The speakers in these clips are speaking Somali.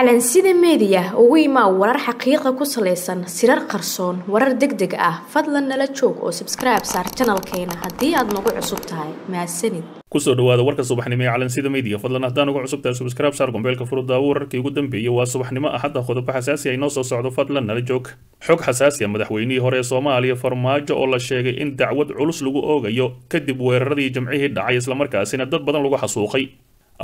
calansida meediya ugu imaa warar xaqiiqa ku salaysan sirar qarsoon warar deg deg ah. Fadlan nala joog oo sabskribe saar janalkeena haddii aad nagu cusub tahay. Mahadsanid ku soo dhawaada warka subaxnimo ee calansida media. Fadlan haddaan uga cusub tahay subscribe saar gombeelka furudaawo wararkii ugu dambeeyey waa subaxnimo axadda qodobo xasaasi ay noo soo socdo. Fadlan nala joog. Xog xasaasi ah madaxweynihii hore ee soomaaliya farmaajo oo la sheegay in dacwad culus lagu oogayo kadib weeraradii jamcihii dhacay islamarkaasina dad badan lagu xasuuqay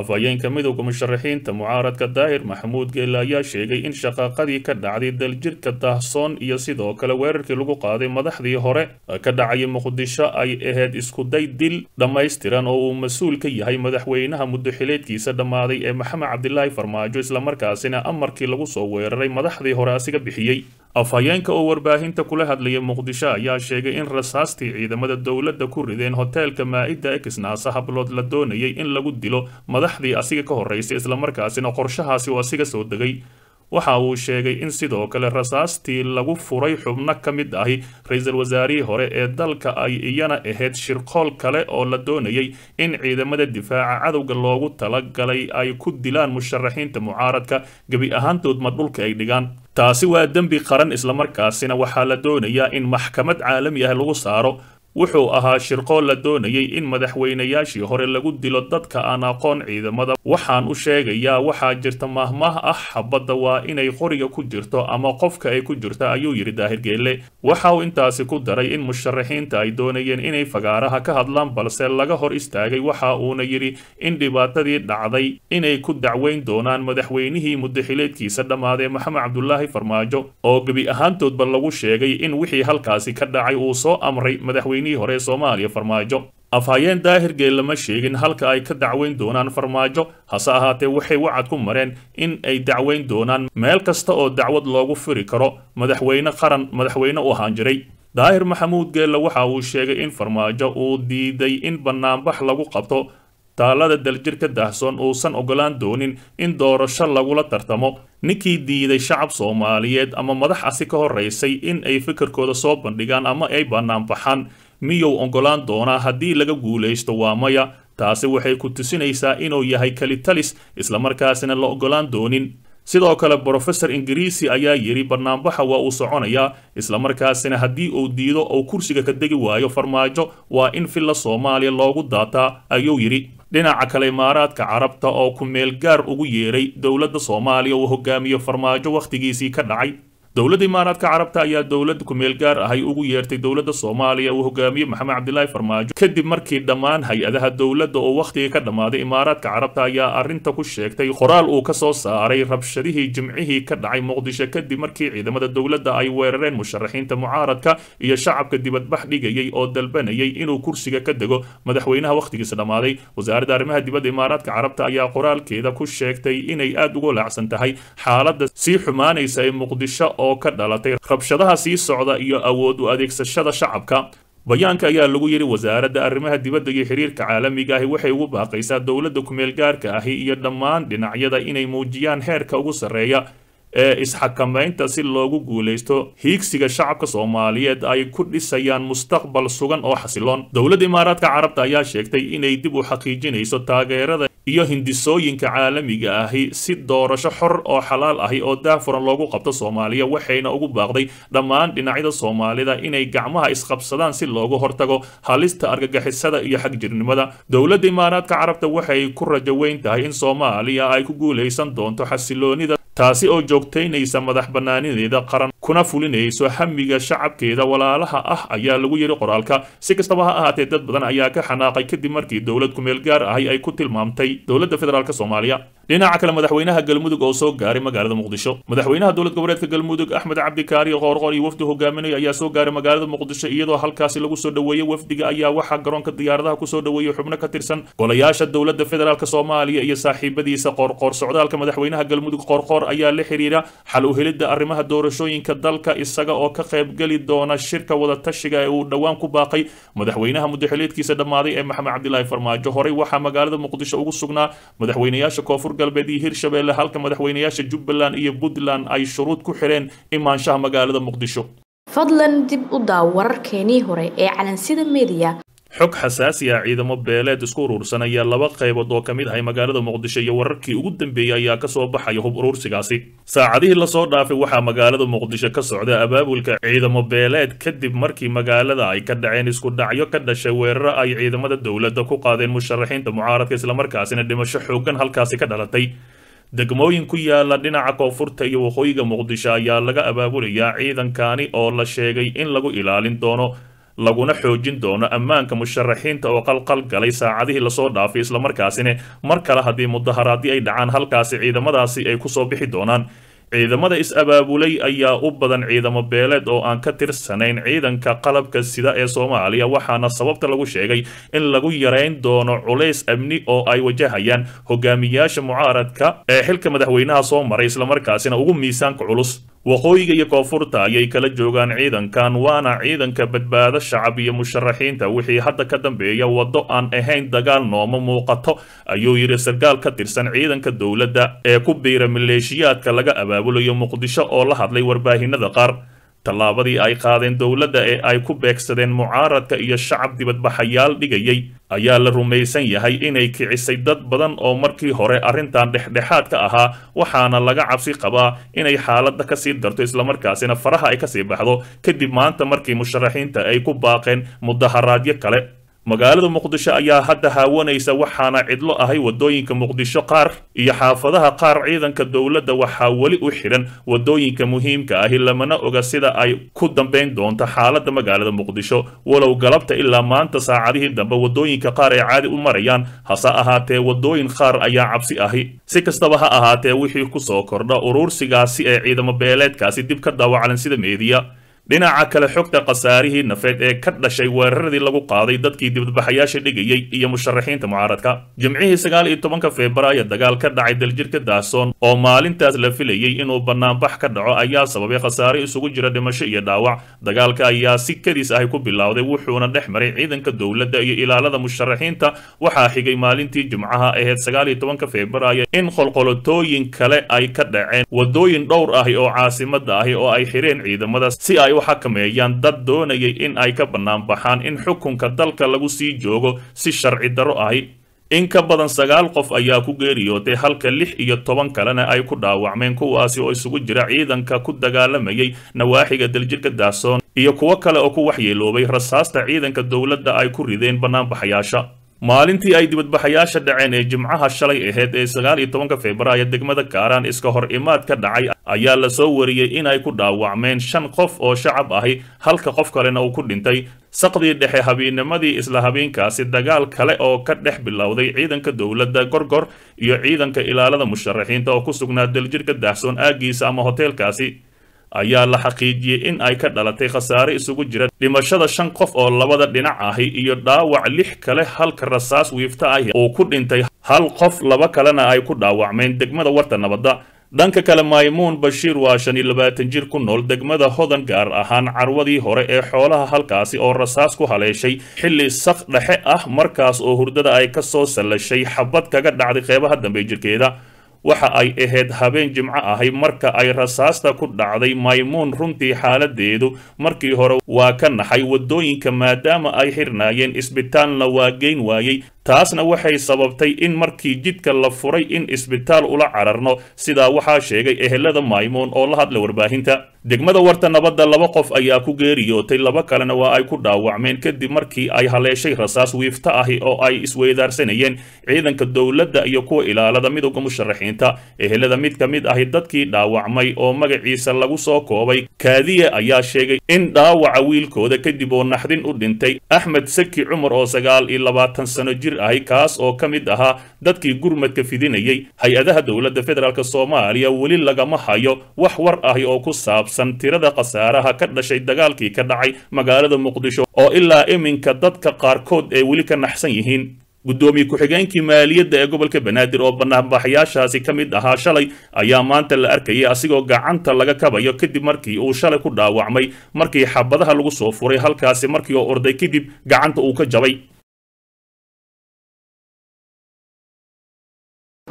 afhayeenka midowda musharaxiinta mucaaradka daahir maxamuud geelle ayaa sheegay in shaqaaqadii ka dhacday daljirka daahsoon iyo sidoo kale weerarkii lagu qaaday madaxdii hore ka dhacaya muqdisho ay ahayd iskuday dil dhammaystiran oo uu mas'uul ka yahay madaxweynaha muddoxileedkiisa dhammaaday ee maxamed cabdilaahi farmaajo islamarkaasina amarkii lagu soo weeraray madaxdii hore asiga bixiyey afhayeenka oo warbaahinta kula hadlaya muqdisho ayaa sheegay in rasaastii ciidamada dowladda ku rideen hoteelka maa-ida exnaasa hablood la doonayay in lagu dilo madaxdii asiga ka horreysay islamarkaasina qorshahaasi uu asiga soo degay. Waxa uu sheegay in sidoo kale rasaastii lagu furay xubno ka mid ahi ra'iisul wasaarihii hore ee dalka ay iyana ahayd shirqool kale oo la doonayay in ciidamada difaaca cadowga loogu talagalay ay ku dilaan musharaxiinta mucaaradka gebi ahaantood ma dhulka ay dhigaan taasi waa dembi qaran islamarkaasina waxaa la doonayaa in maxkamad caalami ah lagu saaro wuxuu ahaa shirqool la doonayay in madaxweynayaashii hore lagu dilo dadka aan aqoon ciidamada. Waxaan u sheegayaa waxaa jirta mahmah ah xabadda waa inay qoriga ku jirto ama qofka ay ku jirto ayuu yidhi daahir geelle. Waxa uu intaasi ku daray in musharaxiinta ay doonayeen inay fagaaraha ka hadlaan balse laga hor istaagay waxa uuna yidhi in dhibaatadii dhacday inay ku dacweyn doonaan madaxweynihii muddaxileedkiisa dhammaadee maxamed cabdulaahi farmaajo oo gebi ahaantoodba lagu sheegay in wixii halkaasi ka dhacay uu soo amray madaxweyne hore soomaaliya farmaajo. Afhayeen daahir geel lama sheegin halka ay ka dacweyn doonaan farmaajo. Hase ahaatee waxay wacad ku mareen in ay dacweyn doonaan meel kasta oo dacwad loogu firi karo madaxweyne qaran madaxweyne u ahaan jiray. Daahir maxamuud geelle waxa uu sheegay in farmaajo uu diiday in bannaanbax lagu qabto taalada daljirka daahsoon uusan ogolaan doonin in doorasho lagula tartamo. Ninkii diiday shacab soomaaliyeed ama madax asi ka horraysay in ay fikirkooda soo bandhigaan ama ay bannaanbaxaan miyuu ogolaan doonaa haddii laga guulaysto waa maya. Taasi waxay ku tusinaysaa inuu yahay kelitalis islamarkaasina la ogolaan doonin. Sidoo kale brofesor ingiriisi ayaa yidhi bannaanbaxa waa uu soconayaa islamarkaasina haddii uu diido oo kursiga ka degi waayo farmaajo waa in villa soomaaliya loogu daataa ayuu yidhi dhinaca kale imaaraadka carabta oo ku meel gaar ugu yeeray dowladda soomaaliya uu hogaamiyo farmaajo wakhtigiisii ka dhacay dowladda imaaraadka carabta ayaa dowladda ku-meel gaar ahay ugu yeertay dowladda soomaaliya. Uu hogaamiye maxamed cabdilaahi farmaajo. Kadib markii dhammaan hay'adaha dowladda oo wakhtiga ka dhammaaday imaaraadka carabta ayaa arrinta ku sheegtay qoraal uu ka soo saaray rabshadihii jimcihii ka dhacay muqdisho. Kadib markii ciidamada dowladda ay weerareen musharaxiinta mucaaradka iyo shacabka dibadbax dhigayay oo dalbanayay inuu kursiga ka dego madaxweynaha wakhtigiisa dhammaaday. Wasaaradda arrimaha dibadda imaaraadka carabta ayaa qoraalkeeda ku sheegtay inay aada uga laacsan tahay xaaladda sii xumaanaysa ee muqdisho oo ka dhalatay rabshadaha sii socda iyo awood u adeegsashada shacabka. Bayaanka ayaa lagu yidhi wasaaradda arrimaha dibadda iyo xiriirka caalamiga ahi waxay ugu baaqaysaa dowladda ku-meel gaarka ahi iyo dhammaan dhinacyada inay muujiyaan heerka ugu sarreeya ee isxakamaynta si loogu guulaysto hiigsiga shacabka soomaaliyeed ay ku dhisayaan mustaqbal sugan oo xasiloon. Dowladda imaaraadka carabta ayaa sheegtay inay dib u xaqiijinayso taageerada iyo hindisooyinka caalamiga ahi si doorasho xor oo xalaal ahi oo daafuran loogu qabto soomaaliya waxayna ugu baaqday dhammaan dhinacyada soomaalida inay gacmaha isqabsadaan si loogu hortago halista argagixisada iyo xagjirnimada. Dowladda imaaraadka carabta waxay ku rajo weyn tahay in soomaaliya ay ku guulaysan doonto xasiloonida taasi oo joogtaynaysa madax bannaanideeda qaran kuna fulinayso hamiga shacabkeeda walaalaha ah ayaa lagu yidhi qoraalka. Si kastaba ha ahaatee dad badan ayaa ka xanaaqay kadib markii dowlad ku-meel gaar ahi ay ku tilmaamtay dowladda federaalk soomaaliya. Dhinaca kale madaxweynaha galmudug oo soo gaaray magaalada muqdisho. Madaxweynaha dowlad goboleedka galmudug axmed cabdikaari qoorqoor iyo wafdi hogaaminaya ayaa soo gaaray magaalada muqdisho iyadoo halkaasi lagu soo dhoweeyey wafdiga ayaa waxaa garoonka diyaaradaha ku soo dhoweeyey xubno ka tirsan golayaasha dowladda federaalk soomaaliya iyo saaxiibadiisa qoorqoor socdaalka madaxweynaha galmudug qoorqoor ayaa la xiriira xal u helidda arrimaha doorashooyinka dalka isaga oo ka qaybgeli doona shirka wadatashiga ee uu dhowaan ku baaqay. Madaxweynaha muddaxileedkiisa dhammaaday ee maxamed cabdilaahi farmaajo horey waxaa magaalada muqdisho ugu sugnaa. Madaxweynayaasha koonfur galbeed iyo hirshabelle halka madaxweynayaasha jubbaland iyo puntland ay shuruud ku xireen imaanshaha magaalada muqdisho. Fadlan dib u daaw wararkeenii hore ee calansida media xog xasaasi ah ciidamo beeleed isku uruursanaya laba qaybood oo ka mid ahay magaalada muqdisho iyo wararkii ugu dambeeyey ayaa ka soo baxaya hub uruursigaasi. Saacadihii la soo dhaafay waxaa magaalada muqdisho ka socda abaabulka ciidamo beeleed kadib markii magaalada ay ka dhaceen isku dhacyo ka dhashay weeraro ay ciidamada dowladda ku qaadeen musharaxiinta mucaaradka islamarkaasina dhimasho xooggan halkaasi ka dhalatay. Degmooyin ku yaalla dhinaca koonfurta iyo waqooyiga muqdisho ayaa laga abaabulayaa ciidankani oo la sheegay in lagu ilaalin doono laguna xoojin doono ammaanka musharaxiinta oo qalqal galay saacadihii la soo dhaafay islamarkaasina mar kale haddii mudaharaadii ay dhacaan halkaasi ciidamadaasi ay ku soo bixi doonaan. Ciidamada is-abaabulay ayaa u badan ciidamo beeleed oo aan ka tirsanayn ciidanka qalabka sida ee soomaaliya waxaana sababta lagu sheegay in lagu yarayn doono culays amni oo ay wajahayaan hogaamiyaasha mucaaradka ee xilka madaxweynaha soo maray islamarkaasina ugu miisaanka culus waqooyiga iyo koonfurta ayay kala joogaan ciidankan waana ciidanka badbaado shacab iyo musharaxiinta wixii hadda ka dambeeya waddo aan ahayn dagaal nooma muuqato ayuu yidhi sarkaal ka tirsan ciidanka dowladda ee ku biira maleeshiyaadka laga abaabulayo muqdisho oo la hadlay warbaahinada qaar tallaabadii ay qaadeen dowladda ee ay ku beegsadeen mucaaradka iyo shacab dibadbaxayaal dhigayay ayaa la rumaysan yahay inay kicisay dad badan oo markii hore arrintan dhexdhexaad ka ahaa waxaana laga cabsi qabaa inay xaaladda ka sii darto islamarkaasina faraha ay ka sii baxdo. Kadib maanta markii musharaxiinta ay ku baaqeen mudaharaadyo kale magaalada muqdisho ayaa hadda haawanaysa waxaana cidlo ahay waddooyinka muqdisho qaar iyo xaafadaha qaar ciidanka dowladda waxaa weli u xidhan waddooyinka muhiimka ahi lamana oga sida ay ku dambayn doonto xaaladda magaalada muqdisho. Walow galabta ilaa maanta saacadihii dambe waddooyinka qaar ay caadi u marayaan hase ahaatee wadooyin qaar ayaa cabsi ahi. Si kastaba ha ahaatee wixii ku soo kordha uruursigaasi ee ciidamo beeleedkaasi dib ka daawacalan sida meediya dhinaca kale xogta khasaarihii nafeed ee ka dhashay weeraradii lagu qaaday dadkii dibadbaxayaasha dhigayay iyo musharaxiinta mucaaradka. Jimcihii sagaal iyo tobanka febraayo dagaal ka dhacay daljirka daasoon oo maalintaas la filayey inuu banaanbax ka dhaco ayaa sababay khasaare isugu jira dhimasho iyo dhaawac. Dagaalka ayaa si kadis ahi ku bilowday wuxuuna dhex maray ciidanka dowladda iyo ilaalada musharaxiinta. Waxaa xigay maalintii jimcaha ahayd sagaal iyo tobanka febraayo in qolqolotooyin kale ay ka dhaceen wadooyin dhowr ahi oo caasimada ahi oo ay xireen ciidamada si ay u xakameeyaan dad doonayay in ay ka banaanbaxaan in xukunka dalka lagu sii joogo si sharci darro ahi. In ka badan sagaal qof ayaa ku geeriyootay halka lix iyo toban kalena ay ku dhaawacmeen kuwaasi oo isugu jira ciidanka ku dagaalamayay nawaaxiga daljirka daasoon iyo kuwo kale oo ku waxyeeloobay rasaasta ciidanka dowladda ay ku rideen banaanbaxayaasha maalintii ay dibadbaxayaasha dhaceen ee jimcaha shalay ahayd ee sagaal iyo tobanka febraayo degmada kaaraan iska hor imaad ka dhacay ayaa la soo wariyey in ay ku dhaawacmeen shan qof oo shacab ahi halka qof kalena uu ku dhintay saqdii dhexe habeenimadii isla habeenkaasi dagaal kale oo ka dhex bilowday ciidanka dowladda gorgor iyo ciidanka ilaalada musharaxiinta oo ku sugnaa daljirka daahsoon aagiisa ama hoteelkaasi ayaa la xaqiijiyey in ay ka dhalatay khasaare isugu jira dhimashada shan qof oo labada dhinac ahi iyo dhaawac lix kale halka rasaas wiifta ahi uu ku dhintay hal qof laba kalena ay ku dhaawacmeen degmada warta nabadda. Dhanka kale maymuun bashiir waa shan iyo labaatan jir ku nool degmada hodan gaar ahaan carwadii hore ee xoolaha halkaasi oo rasaas ku haleeshay. Xilli sak dhexe ah markaas oo hurdada ay ka soo sallashay xabad kaga dhacday qeybaha dambe jirkeeda waxa ay ahayd habeen jimco ahay marka ay rasaasta ku dhacday maymuun runtii xaaladeedu. Markii hore waa ka naxay waddooyinka maadaama ay xirnaayeen isbitaalna waa geyn waayey taasna waxay sababtay in markii jidka la furay in isbitaal ula cararno. Sidaa waxaa sheegay ehelada maymuun oo la hadla warbaahinta. Degmada warta nabadda laba qof ayaa ku geeriyootay. Laba kalena waa ay ku dhaawacmeen kadib markii ay haleeshay rasaas wiifta ahi oo ay isweydaarsanayeen. Ciidanka dowladda iyo kuwa ilaalada midowda musharaxiinta. Ehelada mid ka mid ahi dadkii dhaawacmay oo magaciisa lagu soo koobay. Kaadiye ayaa sheegay in dhaawaca wiilkooda kadib oo naxdin u dhintay axmed saki cumar oo sagaal iyo labaatan sano jir ahi kaas oo ka mid ahaa dadkii gurmadka fidinayay hay'adaha dowladda federaalk soomaaliya weli lagama hayo wax war ahi oo ku saabsan tirada khasaaraha ka dhashay dagaalkii ka dhacay magaalada muqdisho oo ilaa iminka dadka qaarkood ay weli ka naxsan yihiin. Guddoomiye ku-xigeenkii maaliyadda ee gobolka banaadir oo banaanbaxayaashaasi ka mid ahaa shalay ayaa maanta la arkayay asigoo gacanta laga kabayo kadib markii uu shalay ku dhaawacmay markii xabadaha lagu soo furay halkaasi markii oo orday kadib gacanta uu ka jabay